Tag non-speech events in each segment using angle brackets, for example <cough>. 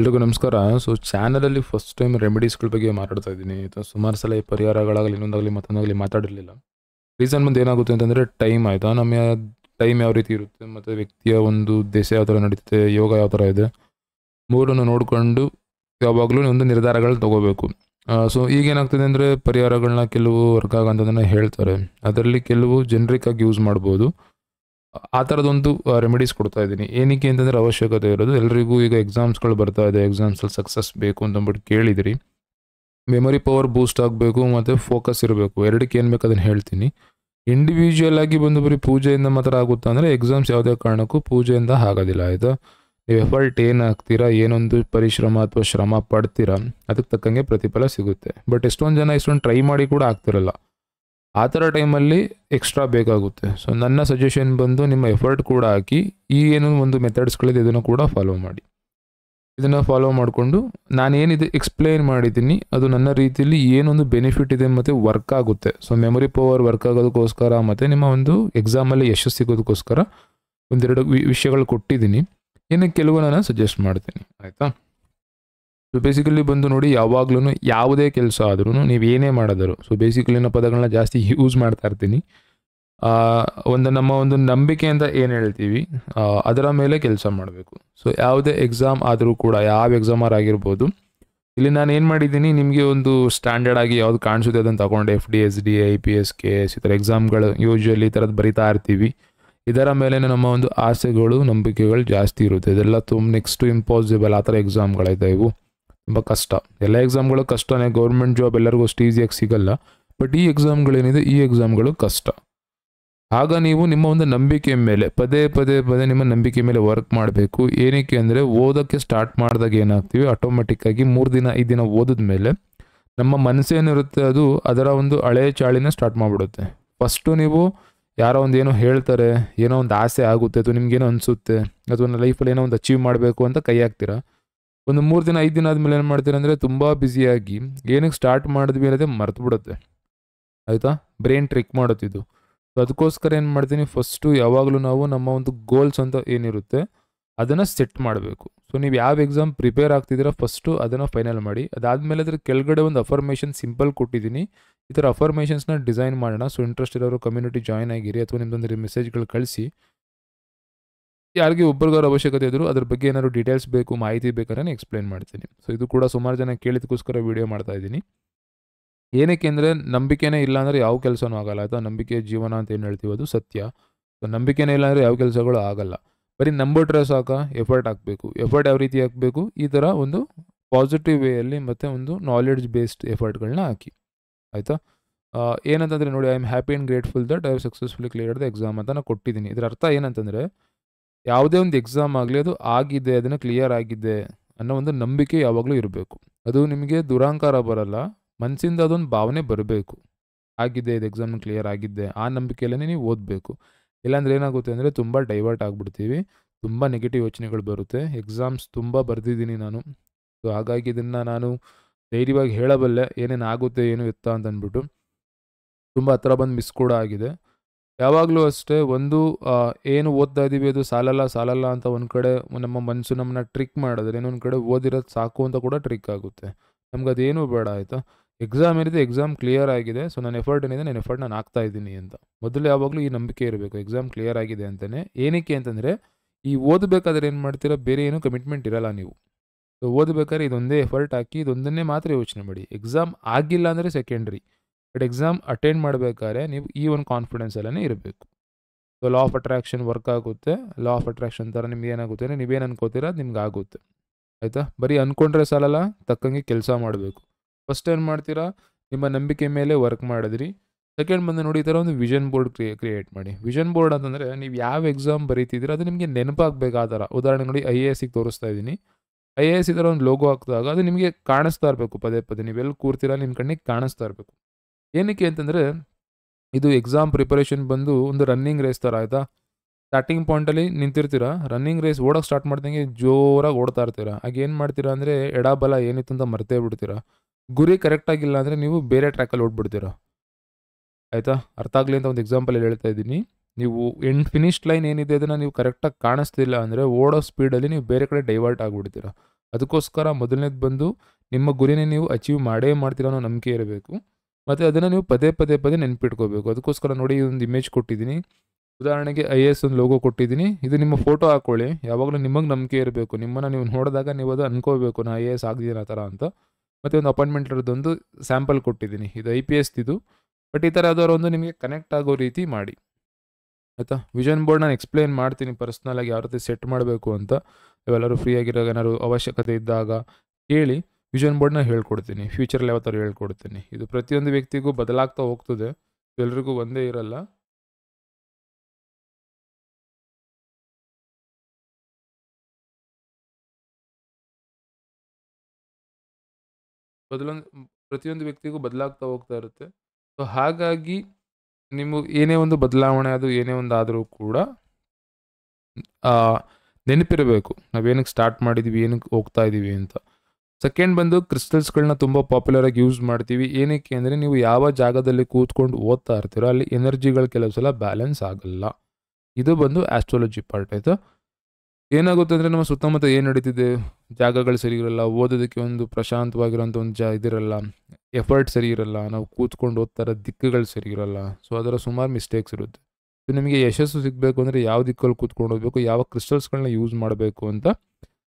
ಎಲ್ರಿಗೂ ನಮಸ್ಕಾರ. ಸೊ ಚಾನಲಲ್ಲಿ ಫಸ್ಟ್ ಟೈಮ್ ರೆಮಿಡೀಸ್ಗಳ ಬಗ್ಗೆ ಮಾತಾಡ್ತಾ ಇದ್ದೀನಿ. ಸುಮಾರು ಸಲ ಪರಿಹಾರಗಳಾಗಲಿ, ಇನ್ನೊಂದಾಗಲಿ, ಮತ್ತೊಂದಾಗಲಿ ಮಾತಾಡಿರಲಿಲ್ಲ. ರೀಸನ್ ಬಂದು ಏನಾಗುತ್ತೆ ಅಂತಂದರೆ ಟೈಮ್ ಆಯಿತಾ? ನಮ್ಮ ಟೈಮ್ ಯಾವ ರೀತಿ ಇರುತ್ತೆ? ಮತ್ತು ವ್ಯಕ್ತಿಯ ಒಂದು ದೇಶ ಯಾವ ಥರ ನಡೀತದೆ ಯೋಗ ಯಾವ ಥರ ಇದೆ? ಮೂರನ್ನು ನೋಡಿಕೊಂಡು ಯಾವಾಗಲೂ ಒಂದು ನಿರ್ಧಾರಗಳು ತಗೋಬೇಕು. ಸೊ ಈಗೇನಾಗ್ತದೆ ಅಂದರೆ ಪರಿಹಾರಗಳನ್ನ ಕೆಲವು ವರ್ಗ ಅಂತದನ್ನು ಹೇಳ್ತಾರೆ. ಅದರಲ್ಲಿ ಕೆಲವು ಜನರಿಕ್ ಆಗಿ ಯೂಸ್ ಮಾಡ್ಬೋದು. ಆ ಥರದೊಂದು ರೆಮಿಡೀಸ್ ಕೊಡ್ತಾ ಇದ್ದೀನಿ. ಏನಕ್ಕೆ ಅಂತಂದರೆ ಅವಶ್ಯಕತೆ ಇರೋದು. ಎಲ್ರಿಗೂ ಈಗ ಎಕ್ಸಾಮ್ಸ್ಗಳು ಬರ್ತಾ ಇದೆ. ಎಕ್ಸಾಮ್ಸಲ್ಲಿ ಸಕ್ಸಸ್ ಬೇಕು ಅಂತಂದ್ಬಿಟ್ಟು ಕೇಳಿದಿರಿ. ಮೆಮೊರಿ ಪವರ್ ಬೂಸ್ಟ್ ಆಗಬೇಕು ಮತ್ತು ಫೋಕಸ್ ಇರಬೇಕು. ಎರಡಕ್ಕೆ ಏನು ಬೇಕು ಅದನ್ನು ಹೇಳ್ತೀನಿ. ಇಂಡಿವಿಜುವಲ್ ಆಗಿ ಬಂದು ಬರೀ ಪೂಜೆಯಿಂದ ಮಾತ್ರ ಆಗುತ್ತಾ ಅಂದರೆ ಎಕ್ಸಾಮ್ಸ್ ಯಾವುದೇ ಕಾರಣಕ್ಕೂ ಪೂಜೆಯಿಂದ ಆಗೋದಿಲ್ಲ, ಆಯಿತಾ? ನೀವು ಎಫರ್ಟ್ ಏನು ಹಾಕ್ತೀರಾ? ಏನೊಂದು ಪರಿಶ್ರಮ ಅಥವಾ ಶ್ರಮ ಪಡ್ತೀರಾ? ಅದಕ್ಕೆ ತಕ್ಕಂಗೆ ಪ್ರತಿಫಲ ಸಿಗುತ್ತೆ. ಬಟ್ ಎಷ್ಟೊಂದು ಜನ ಇಷ್ಟೊಂದು ಟ್ರೈ ಮಾಡಿ ಕೂಡ ಆಗ್ತಿರಲ್ಲ. ಆ ಥರ ಟೈಮಲ್ಲಿ ಎಕ್ಸ್ಟ್ರಾ ಬೇಕಾಗುತ್ತೆ. ಸೊ ನನ್ನ ಸಜೆಷನ್ ಬಂದು ನಿಮ್ಮ ಎಫರ್ಟ್ ಕೂಡ ಹಾಕಿ, ಈ ಏನು ಒಂದು ಮೆಥಡ್ಸ್ಗಳಿದೆ ಇದನ್ನು ಕೂಡ ಫಾಲೋ ಮಾಡಿ. ಇದನ್ನು ಫಾಲೋ ಮಾಡಿಕೊಂಡು ನಾನೇನಿದೆ ಎಕ್ಸ್ಪ್ಲೈನ್ ಮಾಡಿದ್ದೀನಿ, ಅದು ನನ್ನ ರೀತಿಯಲ್ಲಿ ಏನೊಂದು ಬೆನಿಫಿಟ್ ಇದೆ ಮತ್ತು ವರ್ಕ್ ಆಗುತ್ತೆ. ಸೊ ಮೆಮೊರಿ ಪವರ್ ವರ್ಕ್ ಆಗೋದಕ್ಕೋಸ್ಕರ ಮತ್ತು ನಿಮ್ಮ ಒಂದು ಎಕ್ಸಾಮಲ್ಲಿ ಯಶಸ್ಸು ಸಿಗೋದಕ್ಕೋಸ್ಕರ ಒಂದೆರಡು ವಿಷಯಗಳು ಕೊಟ್ಟಿದ್ದೀನಿ. ಇನ್ನು ಕೆಲವು ನಾನು ಸಜೆಸ್ಟ್ ಮಾಡ್ತೀನಿ. ಆಯಿತಾ? ಸೊ ಬೇಸಿಕಲಿ ಬಂದು ನೋಡಿ ಯಾವಾಗ್ಲೂ ಯಾವುದೇ ಕೆಲಸ ಆದ್ರೂ ನೀವು ಏನೇ ಮಾಡಿದ್ರು ಸೊ ಬೇಸಿಕಲಿ ನಾವು ಪದಗಳನ್ನ ಜಾಸ್ತಿ <laughs> ಯೂಸ್ ಮಾಡ್ತಾ ಇರ್ತೀನಿ. ಒಂದು ನಮ್ಮ ಒಂದು ನಂಬಿಕೆ ಅಂತ ಏನು ಹೇಳ್ತೀವಿ ಅದರ ಮೇಲೆ ಕೆಲಸ ಮಾಡಬೇಕು. ಸೊ ಯಾವುದೇ ಎಕ್ಸಾಮ್ ಆದರೂ ಕೂಡ, ಯಾವ ಎಕ್ಸಾಮರ್ ಆಗಿರ್ಬೋದು, ಇಲ್ಲಿ ನಾನು ಏನು ಮಾಡಿದ್ದೀನಿ, ನಿಮಗೆ ಒಂದು ಸ್ಟ್ಯಾಂಡರ್ಡ್ ಆಗಿ ಯಾವ್ದು ಕಾಣಿಸುತ್ತೆ ಅದನ್ನು ತಗೊಂಡು F D S D I P S K S ಈ ಥರ ಎಕ್ಸಾಮ್ಗಳು ಯೂಶ್ವಲಿ ಈ ಥರದ್ದು ಬರಿತಾ ಇರ್ತೀವಿ. ಇದರ ಮೇಲೆ ನಮ್ಮ ಒಂದು ಆಸೆಗಳು, ನಂಬಿಕೆಗಳು ಜಾಸ್ತಿ ಇರುತ್ತೆ. ಇದೆಲ್ಲ ತುಂಬ ನೆಕ್ಸ್ಟ್ ಇಂಪಾಸಿಬಲ್ ಆ ಥರ ಎಕ್ಸಾಮ್ಗಳಿದೆ ಇವು. ತುಂಬ ಕಷ್ಟ. ಎಲ್ಲ ಎಕ್ಸಾಮ್ಗಳು ಕಷ್ಟನೇ ಗೌರ್ಮೆಂಟ್ ಜಾಬ್ ಎಲ್ಲರಿಗೂ ಅಷ್ಟು ಈಸಿಯಾಗಿ ಸಿಗಲ್ಲ. ಬಟ್ ಈ ಎಕ್ಸಾಮ್ಗಳೇನಿದೆ ಈ ಎಕ್ಸಾಮ್ಗಳು ಕಷ್ಟ. ಆಗ ನೀವು ನಿಮ್ಮ ಒಂದು ನಂಬಿಕೆ ಮೇಲೆ, ಪದೇ ಪದೇ ಪದೇ ನಿಮ್ಮ ನಂಬಿಕೆ ಮೇಲೆ ವರ್ಕ್ ಮಾಡಬೇಕು. ಏನಕ್ಕೆ ಅಂದರೆ, ಓದೋಕ್ಕೆ ಸ್ಟಾರ್ಟ್ ಮಾಡಿದಾಗ ಏನಾಗ್ತೀವಿ? ಆಟೋಮೆಟಿಕ್ಕಾಗಿ ಮೂರು ದಿನ, ಐದು ದಿನ ಓದಿದ ಮೇಲೆ ನಮ್ಮ ಮನಸ್ಸೇನಿರುತ್ತೆ, ಅದು ಅದರ ಒಂದು ಹಳೆಯ ಚಾಳಿನ ಸ್ಟಾರ್ಟ್ ಮಾಡಿಬಿಡುತ್ತೆ. ಫಸ್ಟು ನೀವು ಯಾರೋ ಒಂದು ಏನೋ ಹೇಳ್ತಾರೆ, ಏನೋ ಒಂದು ಆಸೆ ಆಗುತ್ತೆ ಅಥವಾ ನಿಮ್ಗೇನೋ ಅನಿಸುತ್ತೆ ಅಥವಾ ಲೈಫಲ್ಲಿ ಏನೋ ಒಂದು ಅಚೀವ್ ಮಾಡಬೇಕು ಅಂತ ಕೈ ಹಾಕ್ತೀರಾ? ಒಂದು ಮೂರು ದಿನ, ಐದು ದಿನ ಆದಮೇಲೆ ಏನು ಮಾಡ್ತೀರ ಅಂದರೆ ತುಂಬ ಬ್ಯುಸಿಯಾಗಿ ಏನಕ್ಕೆ ಸ್ಟಾರ್ಟ್ ಮಾಡಿದ್ವಿ ಅನ್ನೋದೇ ಮರ್ತು ಬಿಡುತ್ತೆ. ಆಯಿತಾ? ಬ್ರೈನ್ ಟ್ರಿಕ್ ಮಾಡುತ್ತಿದ್ದು ಸೊ ಅದಕ್ಕೋಸ್ಕರ ಏನು ಮಾಡ್ತೀನಿ ಫಸ್ಟು ಯಾವಾಗಲೂ ನಾವು ನಮ್ಮ ಒಂದು ಗೋಲ್ಸ್ ಅಂತ ಏನಿರುತ್ತೆ ಅದನ್ನು ಸೆಟ್ ಮಾಡಬೇಕು. ಸೊ ನೀವು ಯಾವ ಎಕ್ಸಾಮ್ ಪ್ರಿಪೇರ್ ಆಗ್ತಿದ್ದೀರಾ ಫಸ್ಟು ಅದನ್ನು ಫೈನಲ್ ಮಾಡಿ. ಅದಾದಮೇಲೆ ಅದ್ರ ಕೆಳಗಡೆ ಒಂದು ಅಫರ್ಮೇಷನ್ ಸಿಂಪಲ್ ಕೊಟ್ಟಿದ್ದೀನಿ. ಈ ಥರ ಅಫರ್ಮೇಷನ್ಸ್ನ ಡಿಸೈನ್ ಮಾಡೋಣ. ಸೊ ಇಂಟ್ರೆಸ್ಟ್ ಇರೋರು ಕಮ್ಯುನಿಟಿ ಜಾಯ್ನ್ ಆಗಿರಿ ಅಥವಾ ನಿಮ್ದೊಂದು ಮೆಸೇಜ್ಗಳು ಕಳಿಸಿ. ಯಾರಿಗೆ ಒಬ್ಬರಿಗಾರ ಅವಶ್ಯಕತೆ ಇದ್ರು ಅದ್ರ ಬಗ್ಗೆ ಏನಾದ್ರು ಡೀಟೇಲ್ಸ್ ಬೇಕು, ಮಾಹಿತಿ ಬೇಕಾದ್ರೆ ಎಕ್ಸ್ಪ್ಲೇನ್ ಮಾಡ್ತೀನಿ. ಸೊ ಇದು ಕೂಡ ಸುಮಾರು ಜನ ಕೇಳಿದಕ್ಕೋಸ್ಕರ ವಿಡಿಯೋ ಮಾಡ್ತಾ ಇದ್ದೀನಿ. ಏನಕ್ಕೆ ಅಂದರೆ ನಂಬಿಕೆನೇ ಇಲ್ಲ ಅಂದರೆ ಯಾವ ಕೆಲಸನೂ ಆಗಲ್ಲ. ಅಥವಾ ನಂಬಿಕೆ ಜೀವನ ಅಂತ ಏನು ಹೇಳ್ತೀವಿ ಅದು ಸತ್ಯ. ಸೊ ನಂಬಿಕೆನೇ ಇಲ್ಲ ಅಂದರೆ ಯಾವ ಕೆಲಸಗಳು ಆಗಲ್ಲ. ಬರೀ ನಂಬಿಟ್ರೆ ಸಾಕ ಎಫರ್ಟ್ ಹಾಕಬೇಕು. ಎಫರ್ಟ್ ಯಾವ ರೀತಿ ಹಾಕಬೇಕು? ಈ ಥರ ಒಂದು ಪಾಸಿಟಿವ್ ವೇಯಲ್ಲಿ ಮತ್ತು ಒಂದು ನಾಲೆಡ್ಜ್ ಬೇಸ್ಡ್ ಎಫರ್ಟ್ಗಳನ್ನ ಹಾಕಿ. ಆಯಿತಾ? ಏನಂತಂದರೆ ನೋಡಿ I am happy and grateful that I have successfully clear the exam ಅಂತ ನಾನು ಕೊಟ್ಟಿದ್ದೀನಿ. ಇದರ ಅರ್ಥ ಏನಂತಂದರೆ ಯಾವುದೇ ಒಂದು ಎಕ್ಸಾಮ್ ಆಗಲಿ ಅದು ಆಗಿದೆ, ಅದನ್ನು ಕ್ಲಿಯರ್ ಆಗಿದೆ ಅನ್ನೋ ಒಂದು ನಂಬಿಕೆ ಯಾವಾಗಲೂ ಇರಬೇಕು. ಅದು ನಿಮಗೆ ದುರಾಂಕಾರ ಬರಲ್ಲ ಮನಸ್ಸಿಂದ ಅದೊಂದು ಭಾವನೆ ಬರಬೇಕು. ಆಗಿದೆ, ಇದು ಎಕ್ಸಾಮ್ ಕ್ಲಿಯರ್ ಆಗಿದ್ದೆ ಆ ನಂಬಿಕೆಯಲ್ಲೇ ನೀವು ಓದಬೇಕು. ಇಲ್ಲಾಂದ್ರೆ ಏನಾಗುತ್ತೆ ಅಂದರೆ ತುಂಬ ಡೈವರ್ಟ್ ಆಗಿಬಿಡ್ತೀವಿ, ತುಂಬ ನೆಗೆಟಿವ್ ಯೋಚನೆಗಳು ಬರುತ್ತೆ. ಎಕ್ಸಾಮ್ಸ್ ತುಂಬ ಬರೆದಿದ್ದೀನಿ ನಾನು. ಸೊ ಹಾಗಾಗಿ ಇದನ್ನು ನಾನು ಧೈರ್ಯವಾಗಿ ಹೇಳಬಲ್ಲೆ ಏನೇನು ಆಗುತ್ತೆ ಏನು ಎತ್ತ ಅಂತ ಅಂದ್ಬಿಟ್ಟು ತುಂಬ ಹತ್ರ ಬಂದು ಮಿಸ್ ಕೂಡ ಆಗಿದೆ. ಯಾವಾಗಲೂ ಅಷ್ಟೇ, ಒಂದು ಏನು ಓದ್ತಾ ಇದ್ದೀವಿ ಅದು ಸಾಲಲ್ಲ ಸಾಲಲ್ಲ ಅಂತ ಒಂದು ಕಡೆ ನಮ್ಮ ಮನಸ್ಸು ನಮ್ಮನ್ನ ಟ್ರಿಕ್ ಮಾಡಿದ್ರೆ ಇನ್ನೊಂದು ಕಡೆ ಓದಿರೋದು ಸಾಕು ಅಂತ ಕೂಡ ಟ್ರಿಕ್ ಆಗುತ್ತೆ. ನಮ್ಗೆ ಅದೇನು ಬೇಡ, ಆಯಿತಾ? ಎಕ್ಸಾಮ್ ಏನಿದೆ ಎಕ್ಸಾಮ್ ಕ್ಲಿಯರ್ ಆಗಿದೆ ಸೊ ನನ್ನ ಎಫರ್ಟ್ ಏನಿದೆ ನನ್ನ ಎಫರ್ಟ್ ನಾನು ಹಾಕ್ತಾ ಇದ್ದೀನಿ ಅಂತ. ಮೊದಲು ಯಾವಾಗಲೂ ಈ ನಂಬಿಕೆ ಇರಬೇಕು ಎಕ್ಸಾಮ್ ಕ್ಲಿಯರ್ ಆಗಿದೆ ಅಂತಲೇ ಏನಕ್ಕೆ ಅಂತಂದರೆ, ಈ ಓದಬೇಕಾದ್ರೆ ಏನು ಮಾಡ್ತೀರಾ, ಬೇರೆ ಏನೂ ಕಮಿಟ್ಮೆಂಟ್ ಇರಲ್ಲ ನೀವು. ಸೊ ಓದಬೇಕಾದ್ರೆ ಇದೊಂದೇ ಎಫರ್ಟ್ ಹಾಕಿ ಇದೊಂದನ್ನೇ ಮಾತ್ರ ಯೋಚನೆ ಮಾಡಿ. ಎಕ್ಸಾಮ್ ಆಗಿಲ್ಲ ಅಂದರೆ ಸೆಕೆಂಡ್ರಿ ಬಟ್ ಎಕ್ಸಾಮ್ ಅಟೆಂಡ್ ಮಾಡಬೇಕಾದ್ರೆ ನೀವು ಈ ಒಂದು ಕಾನ್ಫಿಡೆನ್ಸಲ್ಲೇ ಇರಬೇಕು. So law of attraction work ಆಗುತ್ತೆ. ಲಾ ಆಫ್ ಅಟ್ರಾಕ್ಷನ್ ಥರ ನಿಮ್ಗೆ ಏನಾಗುತ್ತೆ ಅಂದರೆ ನೀವೇನು ಅನ್ಕೋತೀರ ನಿಮ್ಗೆ ಆಗುತ್ತೆ. ಆಯಿತಾ? ಬರೀ ಅಂದ್ಕೊಂಡ್ರೆ ಸಾಲಲ್ಲ, ತಕ್ಕಂಗೆ ಕೆಲಸ ಮಾಡಬೇಕು. ಫಸ್ಟ್ ಏನು ಮಾಡ್ತೀರಾ? ನಿಮ್ಮ ನಂಬಿಕೆ ಮೇಲೆ ವರ್ಕ್ ಮಾಡಿದ್ರಿ. ಸೆಕೆಂಡ್ ಬಂದು ನೋಡಿ ಈ ಥರ ಒಂದು ವಿಷನ್ ಬೋರ್ಡ್ ಕ್ರಿಯೇ ಕ್ರಿಯೇಟ್ ಮಾಡಿ. ವಿಷನ್ ಬೋರ್ಡ್ ಅಂತಂದರೆ ನೀವು ಯಾವ ಎಕ್ಸಾಮ್ ಬರೀತಿದ್ದೀರ ಅದು ನಿಮಗೆ ನೆನಪಾಗಬೇಕು ಆ ಥರ. ಉದಾಹರಣೆ ನೋಡಿ ಐ ಎ ಎಸ್ಸಿಗೆ ತೋರಿಸ್ತಾ ಇದ್ದೀನಿ. ಐ ಎ ಎಸ್ ಈ ಥರ ಒಂದು ಲೋಗೋ ಹಾಕಿದಾಗ ಅದು ನಿಮಗೆ ಕಾಣಿಸ್ತಾ ಇರಬೇಕು ಪದೇ ಪದೇ. ನೀವೆಲ್ಲಿ ಕೂರ್ತೀರಾ ನಿಮ್ಮ ಕಣ್ಣಿಗೆ ಕಾಣಿಸ್ತಾ ಇರಬೇಕು. ಏನಕ್ಕೆ ಅಂತಂದರೆ ಇದು ಎಕ್ಸಾಮ್ ಪ್ರಿಪರೇಷನ್ ಬಂದು ಒಂದು ರನ್ನಿಂಗ್ ರೇಸ್ ಥರ ಆಯಿತಾ? ಸ್ಟಾರ್ಟಿಂಗ್ ಪಾಯಿಂಟಲ್ಲಿ ನಿಂತಿರ್ತೀರ? ರನ್ನಿಂಗ್ ರೇಸ್ ಓಡೋಕೆ ಸ್ಟಾರ್ಟ್ ಮಾಡ್ದಂಗೆ ಜೋರಾಗಿ ಓಡ್ತಾ ಇರ್ತೀರ? ಆಗ ಏನು ಮಾಡ್ತೀರಾ ಅಂದರೆ ಎಡಬಲ ಏನಿತ್ತು ಅಂತ ಮರ್ತೇ ಬಿಡ್ತೀರ? ಗುರಿ ಕರೆಕ್ಟಾಗಿಲ್ಲ ಅಂದರೆ ನೀವು ಬೇರೆ ಟ್ರ್ಯಾಕಲ್ಲಿ ಓಡ್ಬಿಡ್ತೀರ? ಆಯಿತಾ? ಅರ್ಥ ಆಗಲಿ ಅಂತ ಒಂದು ಎಕ್ಸಾಂಪಲಲ್ಲಿ ಹೇಳ್ತಾ ಇದ್ದೀನಿ. ನೀವು ಎಂಡ್ ಫಿನಿಶ್ ಲೈನ್ ಏನಿದೆ ಅದನ್ನು ನೀವು ಕರೆಕ್ಟಾಗಿ ಕಾಣಿಸ್ತಿಲ್ಲ ಅಂದರೆ ಓಡೋ ಸ್ಪೀಡಲ್ಲಿ ನೀವು ಬೇರೆ ಕಡೆ ಡೈವರ್ಟ್ ಆಗಿಬಿಡ್ತೀರ? ಅದಕ್ಕೋಸ್ಕರ ಮೊದಲನೇದು ಬಂದು ನಿಮ್ಮ ಗುರಿನೇ ನೀವು ಅಚೀವ್ ಮಾಡೇ ಮಾಡ್ತೀರ ಅನ್ನೋ ನಂಬಿಕೆ ಇರಬೇಕು. ಮತ್ತು ಅದನ್ನು ನೀವು ಪದೇ ಪದೇ ಪದೇ ನೆನಪಿಟ್ಕೋಬೇಕು. ಅದಕ್ಕೋಸ್ಕರ ನೋಡಿ ಒಂದು ಇಮೇಜ್ ಕೊಟ್ಟಿದ್ದೀನಿ. ಉದಾಹರಣೆಗೆ ಐ ಎ ಎಸ್ ಒಂದು ಲೋಗೋ ಕೊಟ್ಟಿದ್ದೀನಿ. ಇದು ನಿಮ್ಮ ಫೋಟೋ ಹಾಕೊಳ್ಳಿ. ಯಾವಾಗಲೂ ನಿಮಗೆ ನಂಬಿಕೆ ಇರಬೇಕು. ನಿಮ್ಮನ್ನು ನೀವು ನೋಡಿದಾಗ ನೀವು ಅದು ಅನ್ಕೋಬೇಕು, ನಾ ಐ ಎ ಎಸ್ ಆಗಿದ್ದೀನಿ ಆ ಥರ ಅಂತ. ಮತ್ತು ಒಂದು ಅಪಾಯಿಂಟ್ಮೆಂಟ್ ಇರೋದೊಂದು ಸ್ಯಾಂಪಲ್ ಕೊಟ್ಟಿದ್ದೀನಿ. ಇದು ಐ ಪಿ ಎಸ್ ಇದು ಬಟ್ ಈ ಥರ ಯಾವ್ದಾದ್ರು ಒಂದು ನಿಮಗೆ ಕನೆಕ್ಟ್ ಆಗೋ ರೀತಿ ಮಾಡಿ. ಆಯಿತಾ? ವಿಷನ್ ಬೋರ್ಡ್ ನಾನು ಎಕ್ಸ್ಪ್ಲೇನ್ ಮಾಡ್ತೀನಿ ಪರ್ಸ್ನಲಾಗಿ ಯಾವ ರೀತಿ ಸೆಟ್ ಮಾಡಬೇಕು ಅಂತ. ಇವೆಲ್ಲರೂ ಫ್ರೀ ಆಗಿರೋ ಏನಾದ್ರು ಅವಶ್ಯಕತೆ ಇದ್ದಾಗ ಕೇಳಿ. ವಿಷನ್ ಬೋರ್ಡ್ನ ಹೇಳ್ಕೊಡ್ತೀನಿ. ಫ್ಯೂಚರಲ್ಲಿ ಯಾವ ಥರ ಹೇಳ್ಕೊಡ್ತೀನಿ. ಇದು ಪ್ರತಿಯೊಂದು ವ್ಯಕ್ತಿಗೂ ಬದಲಾಗ್ತಾ ಹೋಗ್ತದೆ. ಎಲ್ರಿಗೂ ಒಂದೇ ಇರಲ್ಲ. ಬದಲೊಂದು ಪ್ರತಿಯೊಂದು ವ್ಯಕ್ತಿಗೂ ಬದಲಾಗ್ತಾ ಹೋಗ್ತಾ ಇರುತ್ತೆ. ಸೊ ಹಾಗಾಗಿ ನಿಮ್ಮ ಏನೇ ಒಂದು ಬದಲಾವಣೆ ಅದು ಏನೇ ಒಂದು ಆದರೂ ಕೂಡ ನೆನಪಿರಬೇಕು. ನಾವೇನಕ್ಕೆ ಸ್ಟಾರ್ಟ್ ಮಾಡಿದ್ವಿ, ಏನಕ್ಕೆ ಹೋಗ್ತಾ ಇದ್ದೀವಿ ಅಂತ. ಸೆಕೆಂಡ್ ಬಂದು ಕ್ರಿಸ್ಟಲ್ಸ್ಗಳನ್ನ ತುಂಬ ಪಾಪ್ಯುಲರ್ ಆಗಿ ಯೂಸ್ ಮಾಡ್ತೀವಿ. ಏನಕ್ಕೆ ಅಂದರೆ ನೀವು ಯಾವ ಜಾಗದಲ್ಲಿ ಕೂತ್ಕೊಂಡು ಓದ್ತಾ ಇರ್ತೀರೋ ಅಲ್ಲಿ ಎನರ್ಜಿಗಳು ಕೆಲವು ಸಲ ಬ್ಯಾಲೆನ್ಸ್ ಆಗಲ್ಲ. ಇದು ಬಂದು ಆಸ್ಟ್ರಾಲಜಿ ಪಾರ್ಟ್ ಆಯಿತು? ಏನಾಗುತ್ತೆ ಅಂದರೆ ನಮ್ಮ ಸುತ್ತಮುತ್ತ ಏನು ನಡೀತಿದೆ? ಜಾಗಗಳು ಸರಿ ಇರಲ್ಲ, ಓದೋದಕ್ಕೆ ಒಂದು ಪ್ರಶಾಂತವಾಗಿರೋಂಥ ಒಂದು ಜ ಇದಿರಲ್ಲ, ಎಫರ್ಟ್ ಸರಿ ಇರಲ್ಲ, ನಾವು ಕೂತ್ಕೊಂಡು ಓದ್ತಾ ದಿಕ್ಕುಗಳು ಸರಿ ಇರಲ್ಲ, ಸೊ ಅದರ ಸುಮಾರು ಮಿಸ್ಟೇಕ್ಸ್ ಇರುತ್ತೆ. ಸೊ ನಿಮಗೆ ಯಶಸ್ಸು ಸಿಗಬೇಕು ಅಂದರೆ ಯಾವ ದಿಕ್ಕಲ್ಲಿ ಕೂತ್ಕೊಂಡು ಹೋಗಬೇಕು ಯಾವ ಕ್ರಿಸ್ಟಲ್ಸ್ಗಳನ್ನ ಯೂಸ್ ಮಾಡಬೇಕು ಅಂತ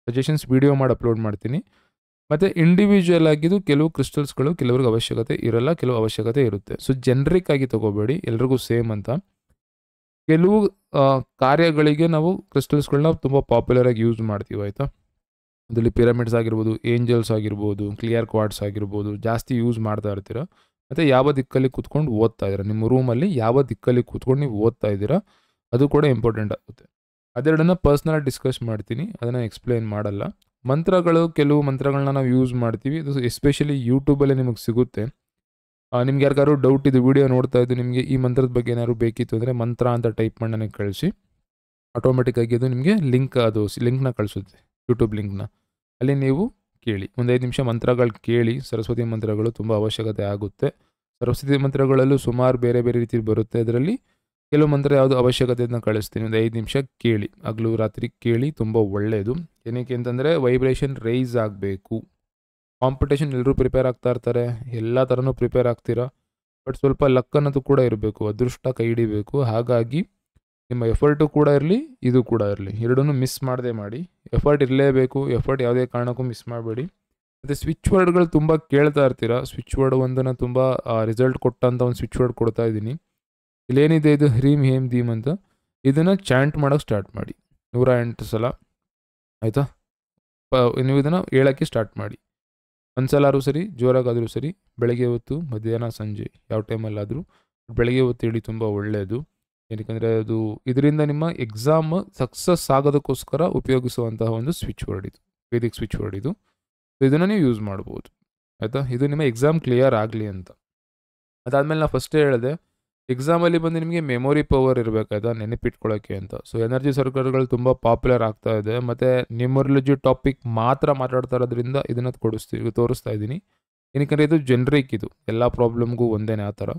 ಸಜೆಷನ್ಸ್ ವೀಡಿಯೋ ಮಾಡಿ ಅಪ್ಲೋಡ್ ಮಾಡ್ತೀನಿ. ಮತ್ತು ಇಂಡಿವಿಜುವಲ್ ಆಗಿದ್ದು ಕೆಲವು ಕ್ರಿಸ್ಟಲ್ಸ್ಗಳು ಕೆಲವ್ರಿಗೆ ಅವಶ್ಯಕತೆ ಇರಲ್ಲ, ಕೆಲವು ಅವಶ್ಯಕತೆ ಇರುತ್ತೆ. ಸೊ ಜನರಿಕ್ ಆಗಿ ತಗೋಬೇಡಿ, ಎಲ್ರಿಗೂ ಸೇಮ್ ಅಂತ. ಕೆಲವು ಕಾರ್ಯಗಳಿಗೆ ನಾವು ಕ್ರಿಸ್ಟಲ್ಸ್ಗಳನ್ನ ತುಂಬ ಪಾಪ್ಯುಲರ್ ಆಗಿ ಯೂಸ್ ಮಾಡ್ತೀವಿ, ಆಯಿತಾ? ಅದರಲ್ಲಿ ಪಿರಮಿಡ್ಸ್ ಆಗಿರ್ಬೋದು ಏಂಜಲ್ಸ್ ಆಗಿರ್ಬೋದು ಕ್ಲಿಯರ್ ಕ್ವಾಡ್ಸ್ ಆಗಿರ್ಬೋದು, ಜಾಸ್ತಿ ಯೂಸ್ ಮಾಡ್ತಾ ಇರ್ತೀರ? ಮತ್ತು ಯಾವ ದಿಕ್ಕಲ್ಲಿ ಕೂತ್ಕೊಂಡು ಓದ್ತಾ ಇದ್ದೀರಾ? ನಿಮ್ಮ ರೂಮಲ್ಲಿ ಯಾವ ದಿಕ್ಕಲ್ಲಿ ಕೂತ್ಕೊಂಡು ನೀವು ಓದ್ತಾ ಇದ್ದೀರಾ? ಅದು ಕೂಡ ಇಂಪಾರ್ಟೆಂಟ್ ಆಗುತ್ತೆ. ಅದೆರಡನ್ನ ಪರ್ಸ್ನಲ್ ಡಿಸ್ಕಸ್ ಮಾಡ್ತೀನಿ, ಅದನ್ನು ಎಕ್ಸ್ಪ್ಲೈನ್ ಮಾಡಲ್ಲ. ಮಂತ್ರಗಳು ಕೆಲವು ಮಂತ್ರಗಳನ್ನ ನಾವು ಯೂಸ್ ಮಾಡ್ತೀವಿ. ಇದು ಎಸ್ಪೆಷಲಿ ಯೂಟ್ಯೂಬಲ್ಲೇ ನಿಮಗೆ ಸಿಗುತ್ತೆ. ನಿಮ್ಗೆ ಯಾರಿಗಾರು ಡೌಟ್ ಇದು ವಿಡಿಯೋ ನೋಡ್ತಾ ಇದ್ದು ನಿಮಗೆ ಈ ಮಂತ್ರದ ಬಗ್ಗೆ ಏನಾದ್ರು ಬೇಕಿತ್ತು ಅಂದರೆ ಮಂತ್ರ ಅಂತ ಟೈಪ್ ಮಾಡಿ ನನಗೆ ಕಳಿಸಿ ಆಟೋಮೆಟಿಕ್ಕಾಗಿ ಅದು ನಿಮಗೆ ಲಿಂಕ್ ಅದು ಲಿಂಕ್ನ ಕಳಿಸುತ್ತೆ ಯೂಟ್ಯೂಬ್ ಲಿಂಕ್ನ ಅಲ್ಲಿ ನೀವು ಕೇಳಿ. ಒಂದು ಐದು ನಿಮಿಷ ಮಂತ್ರಗಳು ಕೇಳಿ, ಸರಸ್ವತಿ ಮಂತ್ರಗಳು ತುಂಬ ಅವಶ್ಯಕತೆ ಆಗುತ್ತೆ. ಸರಸ್ವತಿ ಮಂತ್ರಗಳಲ್ಲೂ ಸುಮಾರು ಬೇರೆ ಬೇರೆ ರೀತಿ ಬರುತ್ತೆ. ಅದರಲ್ಲಿ ಕೆಲವು ಮಂತ್ರ ಯಾವುದು ಅವಶ್ಯಕತೆಯನ್ನು ಕಳಿಸ್ತೀನಿ. ಒಂದು ಐದು ನಿಮಿಷ ಕೇಳಿ. ಹಗಲು ರಾತ್ರಿ ಕೇಳಿ, ತುಂಬ ಒಳ್ಳೆಯದು ಏನಕ್ಕೆ ಅಂತಂದರೆ ವೈಬ್ರೇಷನ್ ರೈಸ್ ಆಗಬೇಕು. ಕಾಂಪಿಟೇಷನ್ ಎಲ್ಲರೂ ಪ್ರಿಪೇರ್ ಆಗ್ತಾ ಇರ್ತಾರೆ. ಎಲ್ಲ ಥರನೂ ಪ್ರಿಪೇರ್ ಆಗ್ತೀರಾ? ಬಟ್ ಸ್ವಲ್ಪ ಲಕ್ ಅನ್ನೋದು ಕೂಡ ಇರಬೇಕು. ಅದೃಷ್ಟ ಕೈ ಹಿಡಿಬೇಕು. ಹಾಗಾಗಿ, ನಿಮ್ಮ ಎಫರ್ಟು ಕೂಡ ಇರಲಿ, ಇದು ಕೂಡ ಇರಲಿ. ಎರಡನ್ನೂ ಮಿಸ್ ಮಾಡದೆ ಮಾಡಿ. ಎಫರ್ಟ್ ಇರಲೇಬೇಕು. ಎಫರ್ಟ್ ಯಾವುದೇ ಕಾರಣಕ್ಕೂ ಮಿಸ್ ಮಾಡಬೇಡಿ. ಮತ್ತು ಸ್ವಿಚ್ ವರ್ಡ್ಗಳು ತುಂಬ ಕೇಳ್ತಾ ಇರ್ತೀರಾ? ಸ್ವಿಚ್ ವರ್ಡ್ ಒಂದನ್ನು ತುಂಬ ರಿಸಲ್ಟ್ ಕೊಟ್ಟಂಥ ಒಂದು ಸ್ವಿಚ್ ವರ್ಡ್ ಕೊಡ್ತಾ ಇದ್ದೀನಿ. ಇಲ್ಲೇನಿದೆ ಇದು? ಹ್ರೀಮ್ ಹೇಮ್ ಧೀಮ್ ಅಂತ. ಇದನ್ನು ಚಾಂಟ್ ಮಾಡೋಕ್ಕೆ ಸ್ಟಾರ್ಟ್ ಮಾಡಿ. ನೂರ ಎಂಟು ಸಲ. ಆಯಿತಾ? ಪ, ನೀವು ಇದನ್ನು ಹೇಳೋಕ್ಕೆ ಸ್ಟಾರ್ಟ್ ಮಾಡಿ. ಒಂದು ಸಲ ಆದರೂ ಸರಿ, ಜೋರಾಗಾದರೂ ಸರಿ, ಬೆಳಗ್ಗೆ ಹೊತ್ತು, ಮಧ್ಯಾಹ್ನ, ಸಂಜೆ, ಯಾವ ಟೈಮಲ್ಲಾದರೂ ಬೆಳಗ್ಗೆ ಹೊತ್ತು ಹೇಳಿ ತುಂಬ ಒಳ್ಳೆಯದು ಏನಕ್ಕೆ ಅದು ಇದರಿಂದ ನಿಮ್ಮ ಎಕ್ಸಾಮ್ ಸಕ್ಸಸ್ ಆಗೋದಕ್ಕೋಸ್ಕರ ಉಪಯೋಗಿಸುವಂತಹ ಒಂದು ಸ್ವಿಚ್ ವರ್ಡ್ ಇದು. ವೇದಿಕ್ ಸ್ವಿಚ್ ವರ್ಡ್ ಇದು. ಸೊ, ಇದನ್ನು ನೀವು ಯೂಸ್ ಮಾಡ್ಬೋದು. ಆಯಿತಾ? ಇದು ನಿಮ್ಮ ಎಕ್ಸಾಮ್ ಕ್ಲಿಯರ್ ಆಗಲಿ ಅಂತ. ಅದಾದಮೇಲೆ ನಾನು ಫಸ್ಟೇ ಹೇಳಿದೆ ಎಕ್ಸಾಮಲ್ಲಿ ಬಂದು ನಿಮಗೆ ಮೆಮೊರಿ ಪವರ್ ಇರಬೇಕಾಯ್ತಾ? ನೆನಪಿಟ್ಕೊಳ್ಳೋಕ್ಕೆ ಅಂತ. ಸೊ ಎನರ್ಜಿ ಸರ್ಕಲ್ಗಳು ತುಂಬ ಪಾಪ್ಯುಲರ್ ಆಗ್ತಾ ಇದೆ. ಮತ್ತು ನ್ಯೂಮರಲಜಿ ಟಾಪಿಕ್ ಮಾತ್ರ ಮಾತಾಡ್ತಾ ಇರೋದ್ರಿಂದ ಇದನ್ನು ಕೊಡಿಸ್ತೀವಿ ತೋರಿಸ್ತಾ ಇದ್ದೀನಿ. ಏನಕ್ಕೆ ಇದು ಜನ್ರಿಕ್ ಇದು. ಎಲ್ಲ ಪ್ರಾಬ್ಲಮ್ಗೂ ಒಂದೇನೇ ಆ ಥರ.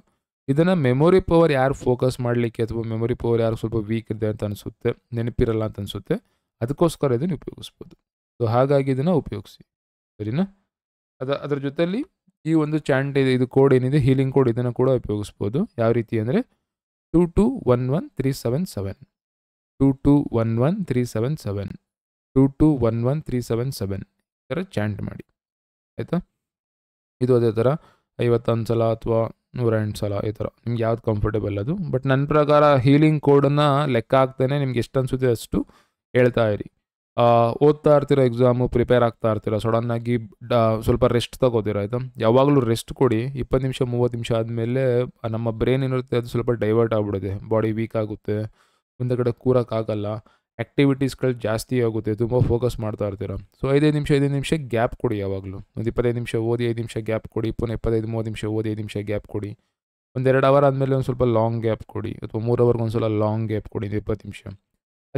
ಇದನ್ನು ಮೆಮೊರಿ ಪವರ್ ಯಾರು ಫೋಕಸ್ ಮಾಡಲಿಕ್ಕೆ ಅಥವಾ ಮೆಮೊರಿ ಪವರ್ ಯಾರು ಸ್ವಲ್ಪ ವೀಕ್ ಇದೆ ಅಂತ ಅನಿಸುತ್ತೆ, ನೆನಪಿರಲ್ಲ ಅಂತ ಅನಿಸುತ್ತೆ, ಅದಕ್ಕೋಸ್ಕರ ಇದನ್ನು ಉಪಯೋಗಿಸ್ಬೋದು. ಸೊ ಹಾಗಾಗಿ ಇದನ್ನು ಉಪಯೋಗಿಸಿ. ಸರಿನಾ? ಅದ, ಅದರ ಜೊತೆಯಲ್ಲಿ ಈ ಒಂದು ಚಾಂಟ್ ಇದೆ, ಇದು ಕೋಡ್ ಏನಿದೆ ಹೀಲಿಂಗ್ ಕೋಡ್ ಇದನ್ನು ಕೂಡ ಉಪಯೋಗಿಸ್ಬೋದು. ಯಾವ ರೀತಿ ಅಂದರೆ two two one one three seven seven two two one one three seven seven two two one one three seven seven ಈ ಥರ ಚಾಂಟ್ ಮಾಡಿ. ಆಯಿತಾ? ಇದು ಅದೇ ಥರ ಐವತ್ತೊಂದು ಸಲ ಅಥವಾ ನೂರ ಎಂಟು ಸಲ ಈ ಥರ ನಿಮ್ಗೆ ಯಾವ್ದು ಕಂಫರ್ಟೇಬಲ್ ಅದು? ಬಟ್ ನನ್ನ ಪ್ರಕಾರ ಹೀಲಿಂಗ್ ಕೋಡನ್ನು ಲೆಕ್ಕ ಹಾಕ್ತೇನೆ ನಿಮ್ಗೆ ಎಷ್ಟು ಅನಿಸುತ್ತೆ ಅಷ್ಟು ಹೇಳ್ತಾ ಇರಿ. ಓದ್ತಾ ಇರ್ತೀರೋ ಎಕ್ಸಾಮು ಪ್ರಿಪೇರ್ ಆಗ್ತಾ ಇರ್ತೀರ ಸಡನ್ನಾಗಿ ಡ ಸ್ವಲ್ಪ ರೆಸ್ಟ್ ತಗೋತೀರ ಆಯಿತಾ? ಯಾವಾಗಲೂ ರೆಸ್ಟ್ ಕೊಡಿ. ಇಪ್ಪತ್ತು ನಿಮಿಷ, ಮೂವತ್ತು ನಿಮಿಷ ಆದಮೇಲೆ ನಮ್ಮ ಬ್ರೈನ್ ಏನಿರುತ್ತೆ, ಅದು ಸ್ವಲ್ಪ ಡೈವರ್ಟ್ ಆಗಿಬಿಡುತ್ತೆ. ಬಾಡಿ ವೀಕ್ ಆಗುತ್ತೆ. ಮುಂದೆ ಕಡೆ ಕೂರೋಕ್ಕಾಗಲ್ಲ ಆ್ಯಕ್ಟಿವಿಟೀಸ್ಗಳು ಜಾಸ್ತಿ ಆಗುತ್ತೆ. ತುಂಬ ಫೋಕಸ್ ಮಾಡ್ತಾ ಇರ್ತೀರ? ಸೊ ಐದೈದು ನಿಮಿಷ ಐದೈದು ನಿಮಿಷ ಗ್ಯಾಪ್ ಕೊಡಿ ಯಾವಾಗಲೂ. ಒಂದು ಇಪ್ಪತ್ತೈದು ನಿಮಿಷ ಓದಿ, ಐದು ನಿಮಿಷ ಗ್ಯಾಪ್ ಕೊಡಿ. ಪುನಃ ಇಪ್ಪತ್ತೈದು, ಮೂವತ್ತು ನಿಮಿಷ ಓದಿ, ಐದು ನಿಮಿಷ ಗ್ಯಾಪ್ ಕೊಡಿ. ಒಂದೆರಡು ಅವರ್ ಆದಮೇಲೆ ಒಂದು ಸ್ವಲ್ಪ ಲಾಂಗ್ ಗ್ಯಾಪ್ ಕೊಡಿ. ಅಥವಾ ಮೂರು ಅವರ್ಗೆ ಒಂದು ಸಲ ಲಾಂಗ್ ಗ್ಯಾಪ್ ಕೊಡಿ ಇಪ್ಪತ್ತು ನಿಮಿಷ.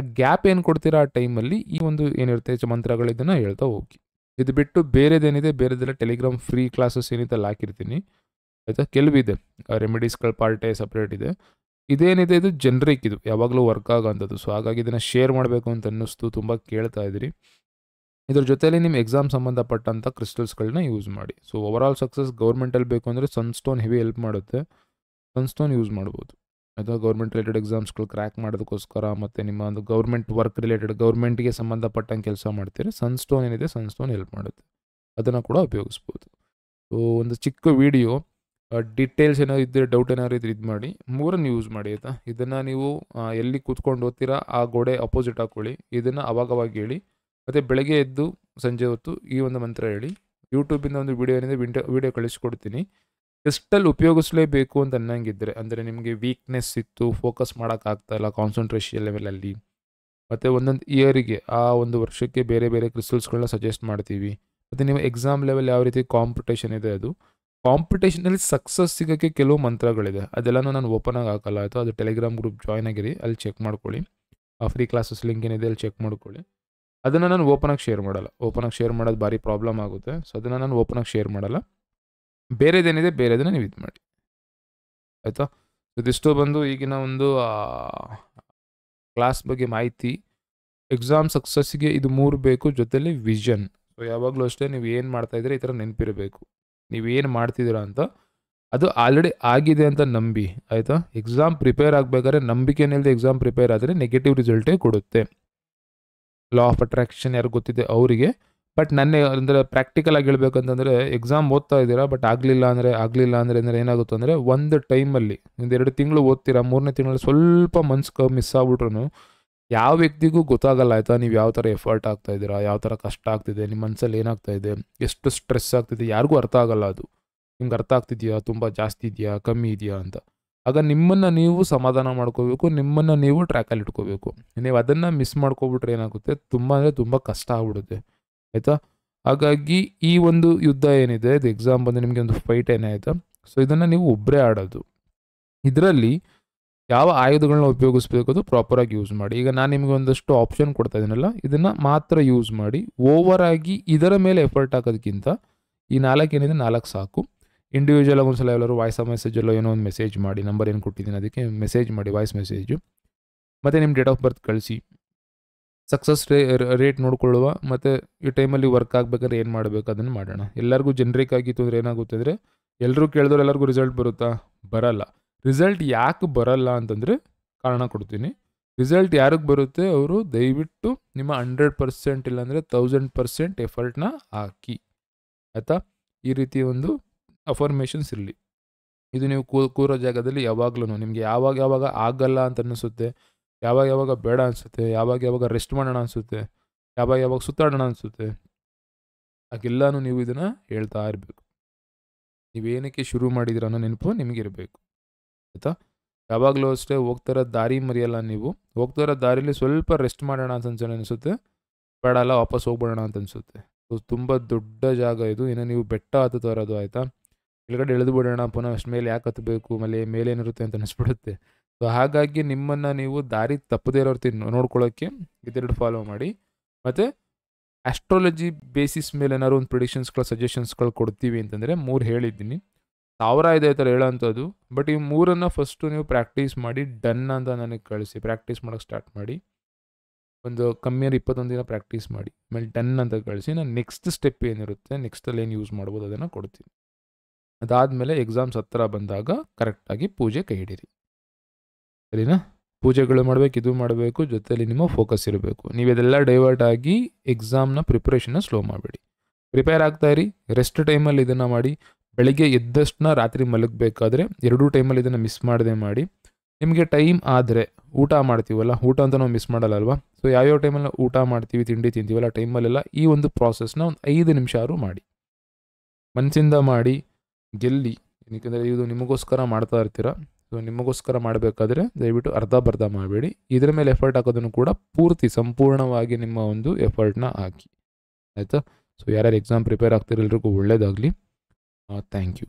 ಗ್ಯಾಪ್ ಏನು ಕೊಡ್ತೀರಾ ಆ ಟೈಮಲ್ಲಿ ಈ ಒಂದು ಏನಿರುತ್ತೆ ಚ- ಮಂತ್ರಗಳು ಇದನ್ನು ಹೇಳ್ತಾ ಹೋಗಿ. ಇದು ಬಿಟ್ಟು ಬೇರೆದೇನಿದೆ, ಬೇರೆದೆಲ್ಲ ಟೆಲಿಗ್ರಾಮ್ ಫ್ರೀ ಕ್ಲಾಸಸ್ ಏನಿದೆ ಹಾಕಿರ್ತೀನಿ. ಆಯಿತಾ? ಕೆಲವಿದೆ ರೆಮಿಡೀಸ್ಗಳ ಪಾರ್ಟೇ ಸಪ್ರೇಟ್ ಇದೆ. ಇದೇನಿದೆ ಇದು ಜನ್ರಿಕ್ ಇದು. ಯಾವಾಗಲೂ ವರ್ಕ್ ಆಗೋಂಥದ್ದು ಸೊ ಹಾಗಾಗಿ ಇದನ್ನು ಶೇರ್ ಮಾಡಬೇಕು ಅಂತ ಅನ್ನಿಸ್ತು. ತುಂಬ ಕೇಳ್ತಾ ಇದ್ದೀರಿ ಇದ್ರ ಜೊತೆಯಲ್ಲಿ ನಿಮ್ಮ ಎಕ್ಸಾಮ್ ಸಂಬಂಧಪಟ್ಟಂಥ ಕ್ರಿಸ್ಟಲ್ಸ್ಗಳನ್ನ ಯೂಸ್ ಮಾಡಿ. ಸೊ ಓವರಾಲ್ ಸಕ್ಸಸ್ ಗೌರ್ಮೆಂಟಲ್ಲಿ ಬೇಕು ಅಂದರೆ ಸನ್ಸ್ಟೋನ್ ಹೆವಿ ಹೆಲ್ಪ್ ಮಾಡುತ್ತೆ. ಸನ್ಸ್ಟೋನ್ ಯೂಸ್ ಮಾಡ್ಬೋದು. ಅಥವಾ ಗೌರ್ಮೆಂಟ್ ರಿಲೇಟೆಡ್ ಎಕ್ಸಾಮ್ಸ್ಗಳು ಕ್ರ್ಯಾಕ್ ಮಾಡೋದಕ್ಕೋಸ್ಕರ ಮತ್ತು ನಿಮ್ಮ ಒಂದು ಗೌರ್ಮೆಂಟ್ ವರ್ಕ್ ರಿಲೇಟೆಡ್ ಗೌರ್ಮೆಂಟ್ಗೆ ಸಂಬಂಧಪಟ್ಟಂಗೆ ಕೆಲಸ ಮಾಡ್ತೀರಿ ಸನ್ಸ್ಟೋನ್ ಏನಿದೆ ಸನ್ಸ್ಟೋನ್ ಹೆಲ್ಪ್ ಮಾಡುತ್ತೆ. ಅದನ್ನು ಕೂಡ ಉಪಯೋಗಿಸ್ಬೋದು. ಸೊ ಒಂದು ಚಿಕ್ಕ ವಿಡಿಯೋ ಡೀಟೇಲ್ಸ್ ಏನಾದ್ರು ಇದ್ದರೆ ಡೌಟ್ ಏನಾದ್ರು ಇದ್ರೆ ಇದು ಮಾಡಿ, ಮೂರನ್ನು ಯೂಸ್ ಮಾಡಿ ಆಯಿತಾ? ಇದನ್ನು ನೀವು ಎಲ್ಲಿ ಕೂತ್ಕೊಂಡು ಓದ್ತೀರಾ, ಆ ಗೋಡೆ ಅಪೋಸಿಟ್ ಹಾಕ್ಕೊಳ್ಳಿ ಇದನ್ನು ಅವಾಗವಾಗ ಹೇಳಿ, ಮತ್ತು ಬೆಳಗ್ಗೆ ಎದ್ದು, ಸಂಜೆ ಹೊತ್ತು ಈ ಒಂದು ಮಂತ್ರ ಹೇಳಿ. ಯೂಟ್ಯೂಬಿಂದ ಒಂದು ವಿಡಿಯೋ ಏನಿದೆ ವಿಂಡೋ ವಿಡಿಯೋ ಕಳಿಸ್ಕೊಡ್ತೀನಿ. ಕ್ರಿಸ್ಟಲ್ ಉಪಯೋಗಿಸಲೇಬೇಕು ಅಂತ ಅನ್ನಂಗಿದ್ರೆ, ಅಂದರೆ ನಿಮಗೆ ವೀಕ್ನೆಸ್ ಇತ್ತು ಫೋಕಸ್ ಮಾಡೋಕ್ಕಾಗ್ತಾಯಿಲ್ಲ ಕಾನ್ಸಂಟ್ರೇಷನ್ ಲೆವೆಲಲ್ಲಿ ಮತ್ತು ಒಂದೊಂದು ಇಯರಿಗೆ ಆ ಒಂದು ವರ್ಷಕ್ಕೆ ಬೇರೆ ಬೇರೆ ಕ್ರಿಸ್ಟಲ್ಸ್ಗಳನ್ನ ಸಜೆಸ್ಟ್ ಮಾಡ್ತೀವಿ. ಮತ್ತು ನಿಮ್ಮ ಎಕ್ಸಾಮ್ ಲೆವೆಲ್ ಯಾವ ರೀತಿ ಕಾಂಪಿಟೇಷನ್ ಇದೆ ಅದು. ಕಾಂಪಿಟೇಷನಲ್ಲಿ ಸಕ್ಸಸ್ ಸಿಗೋಕ್ಕೆ ಕೆಲವು ಮಂತ್ರಗಳಿದೆ. ಅದೆಲ್ಲನೂ ನಾನು ಓಪನ್ ಆಗಿ ಹಾಕಲ್ಲ. ಆಯಿತು, ಅದು ಟೆಲಿಗ್ರಾಮ್ ಗ್ರೂಪ್ ಜಾಯ್ನ್ ಆಗಿರಿ, ಅಲ್ಲಿ ಚೆಕ್ ಮಾಡ್ಕೊಳ್ಳಿ. ಆ ಫ್ರೀ ಕ್ಲಾಸಸ್ ಲಿಂಕ್ ಏನಿದೆ ಅಲ್ಲಿ ಚೆಕ್ ಮಾಡ್ಕೊಳ್ಳಿ. ಅದನ್ನು ನಾನು ಓಪನಾಗಿ ಶೇರ್ ಮಾಡಲ್ಲ. ಓಪನಾಗಿ ಶೇರ್ ಮಾಡೋದು ಭಾರಿ ಪ್ರಾಬ್ಲಮ್ ಆಗುತ್ತೆ. ಸೊ ಅದನ್ನು ನಾನು ಓಪನಾಗಿ ಶೇರ್ ಮಾಡಲ್ಲ. ಬೇರೆದೇನಿದೆ, ಬೇರೆದನ್ನ ನೀವು ಇದು ಮಾಡಿ ಆಯಿತಾ ಇದಿಷ್ಟು ಬಂದು ಈಗಿನ ಒಂದು ಕ್ಲಾಸ್ ಬಗ್ಗೆ ಮಾಹಿತಿ. ಎಕ್ಸಾಮ್ ಸಕ್ಸಸ್ಗೆ ಇದು ಮೂರು ಬೇಕು, ಜೊತೆಲಿ ವಿಷನ್ ಸೊ ಯಾವಾಗಲೂ ಅಷ್ಟೇ ನೀವು ಏನು ಮಾಡ್ತಾ ಇದ್ರೆ ಈ ಥರ ನೆನಪಿರಬೇಕು. ನೀವೇನು ಮಾಡ್ತಿದ್ದೀರಾ ಅಂತ, ಅದು ಆಲ್ರೆಡಿ ಆಗಿದೆ ಅಂತ ನಂಬಿ, ಆಯಿತಾ? ಎಕ್ಸಾಮ್ ಪ್ರಿಪೇರ್ ಆಗಬೇಕಾದ್ರೆ ನಂಬಿಕೆನಿಲ್ಲದೆ ಎಕ್ಸಾಮ್ ಪ್ರಿಪೇರ್ ಆದರೆ ನೆಗೆಟಿವ್ ರಿಸಲ್ಟೇ ಕೊಡುತ್ತೆ. ಲಾ ಆಫ್ ಅಟ್ರಾಕ್ಷನ್ ಯಾರು ಗೊತ್ತಿದೆ, ಅವರಿಗೆ ಬಟ್ ನನ್ನ ಅಂದರೆ ಪ್ರಾಕ್ಟಿಕಲ್ ಆಗಿ ಹೇಳ್ಬೇಕಂತಂದರೆ ಎಕ್ಸಾಮ್ ಓದ್ತಾ ಇದ್ದೀರಾ ಬಟ್ ಆಗಲಿಲ್ಲ ಅಂದರೆ ಆಗಲಿಲ್ಲ ಅಂದರೆ ಅಂದರೆ ಏನಾಗುತ್ತೆ ಅಂದರೆ ಒಂದು ಟೈಮಲ್ಲಿ ಒಂದು ಎರಡು ತಿಂಗಳು ಓದ್ತೀರಾ, ಮೂರನೇ ತಿಂಗಳು ಸ್ವಲ್ಪ ಮನ್ಸು ಮಿಸ್ ಆಗ್ಬಿಟ್ರು ಯಾವ ವ್ಯಕ್ತಿಗೂ ಗೊತ್ತಾಗಲ್ಲ, ಆಯಿತಾ? ನೀವು ಯಾವ ಥರ ಎಫರ್ಟ್ ಆಗ್ತಾ ಇದ್ದೀರಾ, ಯಾವ ಥರ ಕಷ್ಟ ಆಗ್ತಿದೆ ನಿಮ್ಮ ಮನಸ್ಸಲ್ಲಿ ಏನಾಗ್ತಾ ಇದೆ, ಎಷ್ಟು ಸ್ಟ್ರೆಸ್ ಆಗ್ತಿದೆ, ಯಾರಿಗೂ ಅರ್ಥ ಆಗಲ್ಲ ಅದು. ನಿಮ್ಗೆ ಅರ್ಥ ಆಗ್ತಿದೆಯಾ? ತುಂಬ ಜಾಸ್ತಿ ಇದೆಯಾ? ಕಮ್ಮಿ ಇದೆಯಾ ಅಂತ. ಆಗ ನಿಮ್ಮನ್ನು ನೀವು ಸಮಾಧಾನ ಮಾಡ್ಕೋಬೇಕು, ನಿಮ್ಮನ್ನು ನೀವು ಟ್ರ್ಯಾಕಲ್ಲಿ ಇಟ್ಕೋಬೇಕು. ನೀವು ಅದನ್ನು ಮಿಸ್ ಮಾಡ್ಕೊಬಿಟ್ರೆ ಏನಾಗುತ್ತೆ? ತುಂಬ ಅಂದರೆ ತುಂಬ ಕಷ್ಟ ಆಗ್ಬಿಡುತ್ತೆ. ಆಯಿತಾ? ಹಾಗಾಗಿ ಈ ಒಂದು ಯುದ್ಧ ಏನಿದೆ, ಇದು ಎಕ್ಸಾಮ್ ಬಂದು ನಿಮಗೆ ಒಂದು ಫೈಟ್ ಏನೇ ಆಯಿತಾ? ಸೊ ಇದನ್ನು ನೀವು ಒಬ್ಬರೇ ಆಡೋದು. ಇದರಲ್ಲಿ ಯಾವ ಆಯುಧಗಳನ್ನ ಉಪಯೋಗಿಸ್ಬೇಕು ಅದು ಪ್ರಾಪರಾಗಿ ಯೂಸ್ ಮಾಡಿ. ಈಗ ನಾನು ನಿಮಗೆ ಒಂದಷ್ಟು ಆಪ್ಷನ್ ಕೊಡ್ತಾ ಇದ್ದೀನಲ್ಲ ಇದನ್ನು ಮಾತ್ರ ಯೂಸ್ ಮಾಡಿ ಓವರ್ ಆಗಿ ಇದರ ಮೇಲೆ ಎಫರ್ಟ್ ಹಾಕೋದಕ್ಕಿಂತ ಈ ನಾಲ್ಕು ಏನಿದೆ, ನಾಲ್ಕು ಸಾಕು. ಇಂಡಿವಿಜುವಲ್ ಒಂದ್ಸಲ ಎಲ್ಲರೂ ವಾಯ್ಸ್ ಮೆಸೇಜಲ್ಲೋ ಏನೋ ಒಂದು ಮೆಸೇಜ್ ಮಾಡಿ ನಂಬರ್ ಏನು ಕೊಟ್ಟಿದ್ದೀನಿ ಅದಕ್ಕೆ ಮೆಸೇಜ್ ಮಾಡಿ ವಾಯ್ಸ್ ಮೆಸೇಜು ಮತ್ತು ನಿಮ್ಮ ಡೇಟ್ ಆಫ್ ಬರ್ತ್ ಕಳಿಸಿ. ಸಕ್ಸಸ್ ರೇ ರೇಟ್ ನೋಡ್ಕೊಳ್ಳುವ ಮತ್ತು ಈ ಟೈಮಲ್ಲಿ ವರ್ಕ್ ಆಗಬೇಕಾದ್ರೆ ಏನು ಮಾಡಬೇಕು ಅದನ್ನು ಮಾಡೋಣ. ಎಲ್ಲರಿಗೂ ಜನ್ರಿಕ್ ಆಗಿತ್ತು ಅಂದರೆ ಏನಾಗುತ್ತೆ ಅಂದರೆ ಎಲ್ಲರೂ ಕೇಳಿದ್ರೆ ಎಲ್ಲರಿಗೂ ರಿಸಲ್ಟ್ ಬರುತ್ತಾ? ಬರಲ್ಲ. ರಿಸಲ್ಟ್ ಯಾಕೆ ಬರಲ್ಲ ಅಂತಂದರೆ ಕಾರಣ ಕೊಡ್ತೀನಿ. ರಿಸಲ್ಟ್ ಯಾರಿಗೆ ಬರುತ್ತೆ? ಅವರು ದಯವಿಟ್ಟು ನಿಮ್ಮ ಹಂಡ್ರೆಡ್ ಪರ್ಸೆಂಟ್ ಇಲ್ಲಾಂದರೆ ತೌಸಂಡ್ ಪರ್ಸೆಂಟ್ ಎಫರ್ಟ್ನ ಹಾಕಿ. ಆಯಿತಾ? ಈ ರೀತಿ ಒಂದು ಅಫರ್ಮೇಷನ್ಸ್ ಇರಲಿ. ಇದು ನೀವು ಕೂ ಕೂರೋ ಜಾಗದಲ್ಲಿ ಯಾವಾಗ್ಲೂ ನಿಮಗೆ ಯಾವಾಗ ಯಾವಾಗ ಆಗಲ್ಲ ಅಂತ ಅನ್ನಿಸುತ್ತೆ ಯಾವಾಗ ಯಾವಾಗ ಬೇಡ ಅನಿಸುತ್ತೆ, ಯಾವಾಗ ಯಾವಾಗ ರೆಸ್ಟ್ ಮಾಡೋಣ ಅನಿಸುತ್ತೆ, ಯಾವಾಗ ಯಾವಾಗ ಸುತ್ತಾಡೋಣ ಅನಿಸುತ್ತೆ ಆಗೆಲ್ಲನೂ ನೀವು ಇದನ್ನು ಹೇಳ್ತಾ ಇರಬೇಕು. ನೀವೇನಕ್ಕೆ ಶುರು ಮಾಡಿದಿರ ಅನ್ನೋ ನೆನಪು ನಿಮಗಿರಬೇಕು. ಆಯಿತಾ? ಯಾವಾಗಲೂ ಅಷ್ಟೇ ಹೋಗ್ತಾರ ದಾರಿ ಮರೆಯಲ್ಲ ನೀವು. ಹೋಗ್ತಾರ ದಾರಿಲಿ ಸ್ವಲ್ಪ ರೆಸ್ಟ್ ಮಾಡೋಣ ಅಂತ ಅನ್ಸೋಣ ಅನಿಸುತ್ತೆ ಬೇಡ ಅಲ್ಲ, ವಾಪಸ್ ಹೋಗ್ಬಿಡೋಣ ಅಂತ ಅನಿಸುತ್ತೆ. ಸೊ, ತುಂಬ ದೊಡ್ಡ ಜಾಗ ಇದು. ಇನ್ನು ನೀವು ಬೆಟ್ಟ ಹತ್ತುತ್ತಾ ಇರೋದು, ಆಯಿತಾ? ಕೆಳಗಡೆ ಇಳಿದು ಬಿಡೋಣ ಪುನಃ ಅಷ್ಟು ಮೇಲೆ ಯಾಕೆ ಹತ್ತಬೇಕು ಮೇಲೆ ಮೇಲೇನಿರುತ್ತೆ ಅಂತ ಅನಿಸ್ಬಿಡುತ್ತೆ. ಸೊ ಹಾಗಾಗಿ ನಿಮ್ಮನ್ನು ನೀವು ದಾರಿ ತಪ್ಪದೇ ಇರೋ ರೀತಿ ನೋಡ್ಕೊಳ್ಳೋಕ್ಕೆ ಇದೆರಡು ಫಾಲೋ ಮಾಡಿ. ಮತ್ತು ಆಸ್ಟ್ರಾಲಜಿ ಬೇಸಿಸ್ ಮೇಲೆ ಏನಾದ್ರು ಒಂದು ಪ್ರಿಡಿಕ್ಷನ್ಸ್ಗಳ ಸಜೆಷನ್ಸ್ಗಳು ಕೊಡ್ತೀವಿ ಅಂತಂದರೆ ಮೂರು ಹೇಳಿದ್ದೀನಿ. ಸಾವಿರ ಇದೆ ಥರ ಹೇಳೋಂಥದ್ದು ಬಟ್ ಈ ಮೂರನ್ನು ಫಸ್ಟು ನೀವು ಪ್ರಾಕ್ಟೀಸ್ ಮಾಡಿ ಡನ್ ಅಂತ ನನಗೆ ಕಳಿಸಿ. ಪ್ರಾಕ್ಟೀಸ್ ಮಾಡೋಕ್ಕೆ ಸ್ಟಾರ್ಟ್ ಮಾಡಿ. ಒಂದು ಕಮ್ಮಿಯಲ್ಲಿ ಇಪ್ಪತ್ತೊಂದು ದಿನ ಪ್ರಾಕ್ಟೀಸ್ ಮಾಡಿ. ಆಮೇಲೆ ಡನ್ ಅಂತ ಕಳಿಸಿ, ನಾನು ನೆಕ್ಸ್ಟ್ ಸ್ಟೆಪ್ ಏನಿರುತ್ತೆ ನೆಕ್ಸ್ಟಲ್ಲಿ ಏನು ಯೂಸ್ ಮಾಡ್ಬೋದು ಅದನ್ನು ಕೊಡ್ತೀನಿ. ಅದಾದಮೇಲೆ ಎಕ್ಸಾಮ್ಸ್ ಹತ್ತಿರ ಬಂದಾಗ ಕರೆಕ್ಟಾಗಿ ಪೂಜೆ ಕೈ ಹಿಡೀರಿ ಸರಿನಾ? ಪೂಜೆಗಳು ಮಾಡಬೇಕು, ಇದು ಮಾಡಬೇಕು ಜೊತೆಯಲ್ಲಿ ನಿಮ್ಮ ಫೋಕಸ್ ಇರಬೇಕು. ನೀವು ಇದೆಲ್ಲ ಡೈವರ್ಟ್ ಆಗಿ ಎಕ್ಸಾಮ್ನ ಪ್ರಿಪ್ರೇಷನ್ನ ಸ್ಲೋ ಮಾಡಬೇಡಿ. ಪ್ರಿಪೇರ್ ಆಗ್ತಾ ಇರಿ ರೆಸ್ಟ್ ಟೈಮಲ್ಲಿ ಇದನ್ನು ಮಾಡಿ. ಬೆಳಿಗ್ಗೆ ಎದ್ದಷ್ಟನ್ನ ರಾತ್ರಿ ಮಲಗಬೇಕಾದ್ರೆ ಎರಡೂ ಟೈಮಲ್ಲಿ ಇದನ್ನು ಮಿಸ್ ಮಾಡದೆ ಮಾಡಿ. ನಿಮಗೆ ಟೈಮ್ ಆದರೆ ಊಟ ಮಾಡ್ತೀವಲ್ಲ, ಊಟ ಅಂತ ನಾವು ಮಿಸ್ ಮಾಡಲ್ಲ ಅಲ್ವಾ? ಸೊ ಯಾವ್ಯಾವ ಟೈಮಲ್ಲಿ ಊಟ ಮಾಡ್ತೀವಿ, ತಿಂಡಿ ತಿಂತೀವಲ್ಲ ಟೈಮಲ್ಲೆಲ್ಲ ಈ ಒಂದು ಪ್ರಾಸೆಸ್ನ ಒಂದು ಐದು ನಿಮಿಷ ಆದರೂ ಮಾಡಿ. ಮನಸ್ಸಿಂದ ಮಾಡಿ, ಗೆಲ್ಲಿ. ಏಕೆಂದರೆ ಇದು ನಿಮಗೋಸ್ಕರ ಮಾಡ್ತಾ ಇರ್ತೀರ? ಸೊ ನಿಮಗೋಸ್ಕರ ಮಾಡಬೇಕಾದ್ರೆ ದಯವಿಟ್ಟು ಅರ್ಧ ಬರ್ಧ ಮಾಡಬೇಡಿ. ಇದರ ಮೇಲೆ ಎಫರ್ಟ್ ಹಾಕೋದನ್ನು ಕೂಡ ಪೂರ್ತಿ ಸಂಪೂರ್ಣವಾಗಿ ನಿಮ್ಮ ಒಂದು ಎಫರ್ಟ್ನ ಹಾಕಿ. ಆಯಿತಾ? ಸೊ ಯಾರ್ಯಾರು ಎಕ್ಸಾಮ್ ಪ್ರಿಪೇರ್ ಆಗ್ತಿರೋ ಎಲ್ರಿಗೂ ಒಳ್ಳೇದಾಗಲಿ ಥ್ಯಾಂಕ್ ಯು